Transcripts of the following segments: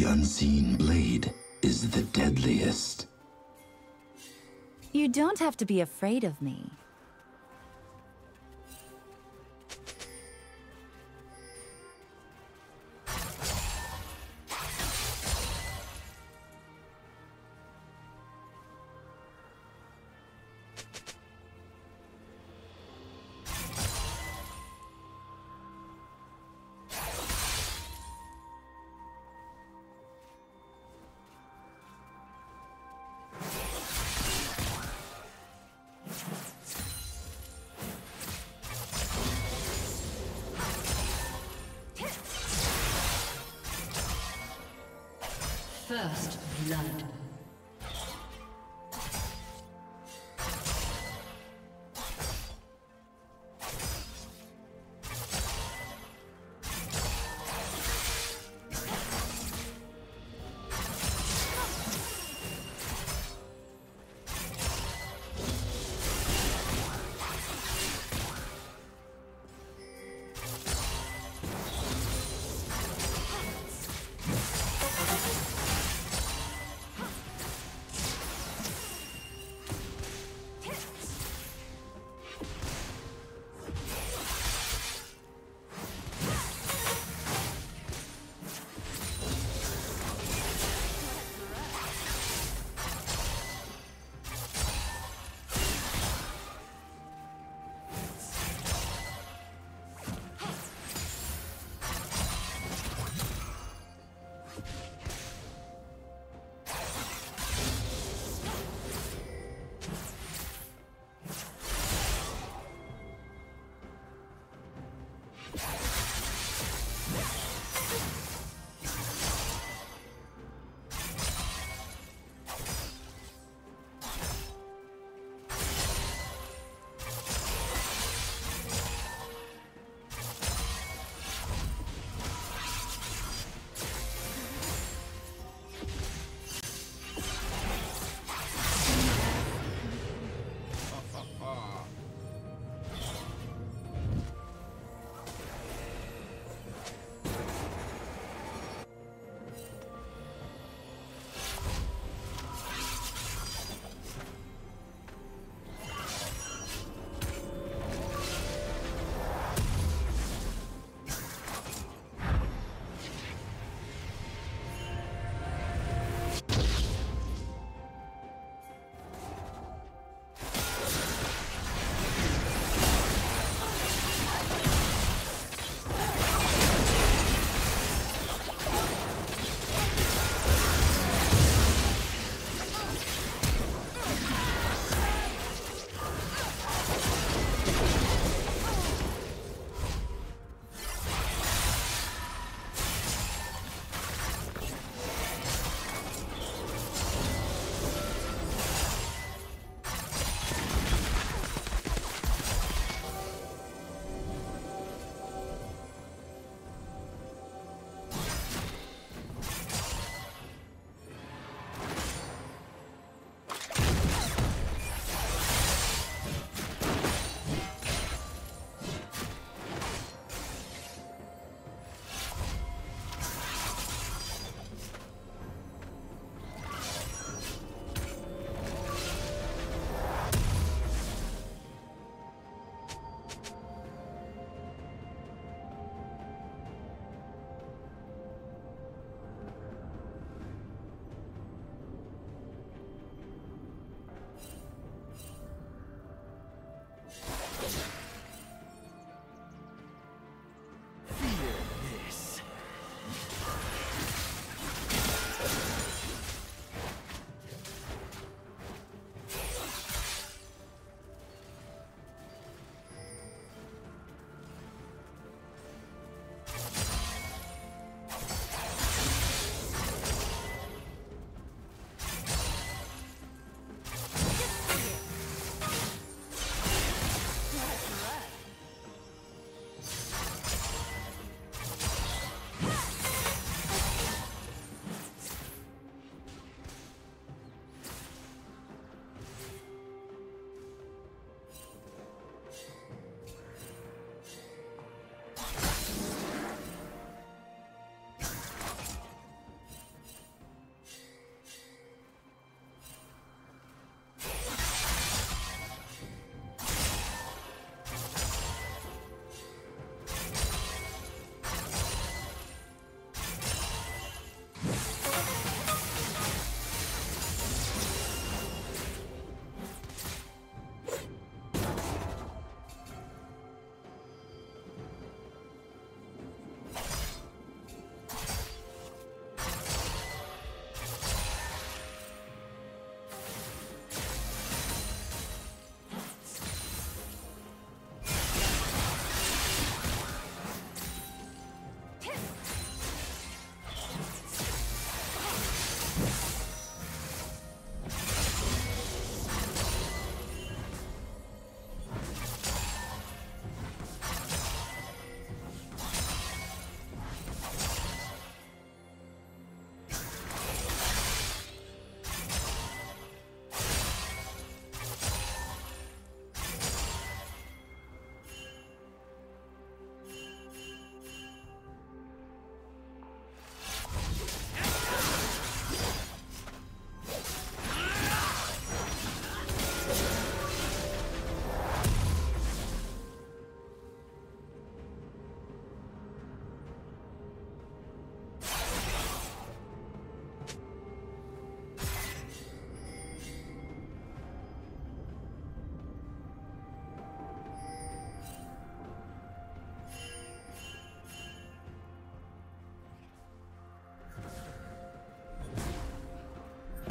The unseen blade is the deadliest. You don't have to be afraid of me.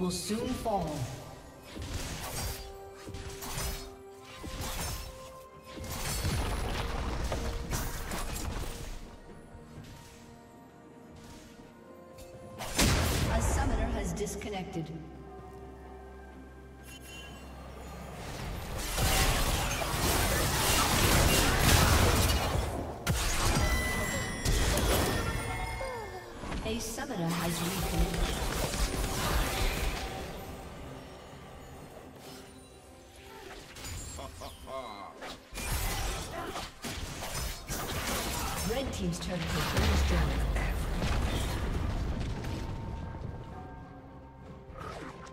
Will soon fall.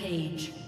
Rampage.